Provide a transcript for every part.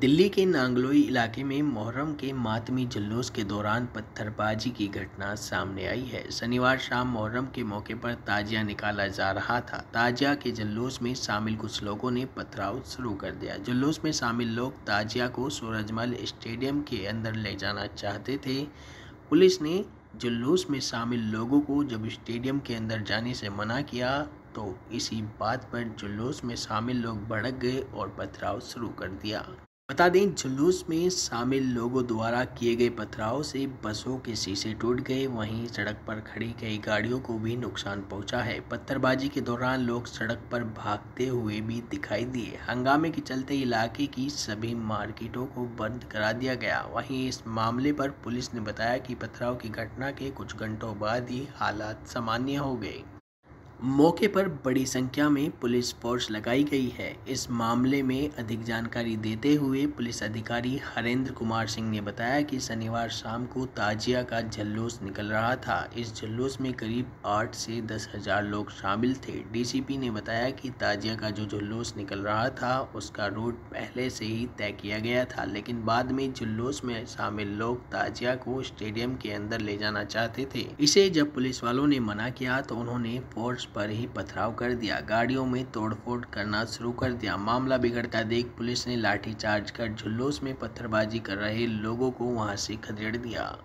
दिल्ली के नांगलोई इलाके में मुहर्रम के मातमी जुलूस के दौरान पत्थरबाजी की घटना सामने आई है। शनिवार शाम मुहर्रम के मौके पर ताजिया निकाला जा रहा था। ताजिया के जुलूस में शामिल कुछ लोगों ने पथराव शुरू कर दिया। जुलूस में शामिल लोग ताजिया को सूरजमल स्टेडियम के अंदर ले जाना चाहते थे। पुलिस ने जुलूस में शामिल लोगों को जब स्टेडियम के अंदर जाने से मना किया तो इसी बात पर जुलूस में शामिल लोग भड़क गए और पथराव शुरू कर दिया। बता दें, जुलूस में शामिल लोगों द्वारा किए गए पथराव से बसों के शीशे टूट गए। वहीं सड़क पर खड़ी कई गाड़ियों को भी नुकसान पहुँचा है। पत्थरबाजी के दौरान लोग सड़क पर भागते हुए भी दिखाई दिए। हंगामे के चलते इलाके की सभी मार्केटों को बंद करा दिया गया। वहीं इस मामले पर पुलिस ने बताया कि पथराव की घटना के कुछ घंटों बाद ही हालात सामान्य हो गए। मौके पर बड़ी संख्या में पुलिस फोर्स लगाई गई है। इस मामले में अधिक जानकारी देते हुए पुलिस अधिकारी हरेंद्र कुमार सिंह ने बताया कि शनिवार शाम को ताजिया का जुलूस निकल रहा था। इस जुलूस में करीब आठ से दस हज़ार लोग शामिल थे। डीसीपी ने बताया कि ताजिया का जो जुलूस निकल रहा था, उसका रूट पहले से ही तय किया गया था, लेकिन बाद में जुलूस में शामिल लोग ताजिया को स्टेडियम के अंदर ले जाना चाहते थे। इसे जब पुलिस वालों ने मना किया तो उन्होंने फोर्स पर ही पथराव कर दिया। गाड़ियों में तोड़फोड़ करना शुरू कर दिया। मामला बिगड़ता देख पुलिस ने लाठीचार्ज कर जुलूस में पत्थरबाजी कर रहे लोगों को वहाँ से खदेड़ दिया।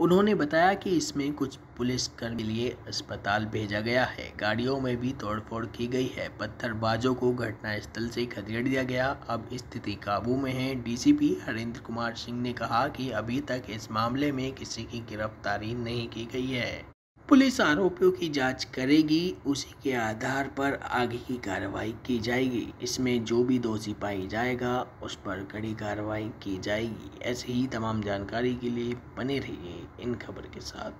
उन्होंने बताया कि इसमें कुछ पुलिस कर्मी लिए अस्पताल भेजा गया है। गाड़ियों में भी तोड़फोड़ की गई है। पत्थरबाजों को घटनास्थल से खदेड़ दिया गया। अब स्थिति काबू में है। डीसीपी हरेंद्र कुमार सिंह ने कहा कि अभी तक इस मामले में किसी की गिरफ्तारी नहीं की गई है। पुलिस आरोपियों की जाँच करेगी, उसी के आधार पर आगे की कार्रवाई की जाएगी। इसमें जो भी दोषी पाई जाएगा, उस पर कड़ी कार्रवाई की जाएगी। ऐसे ही तमाम जानकारी के लिए बने रहिए इन खबर के साथ।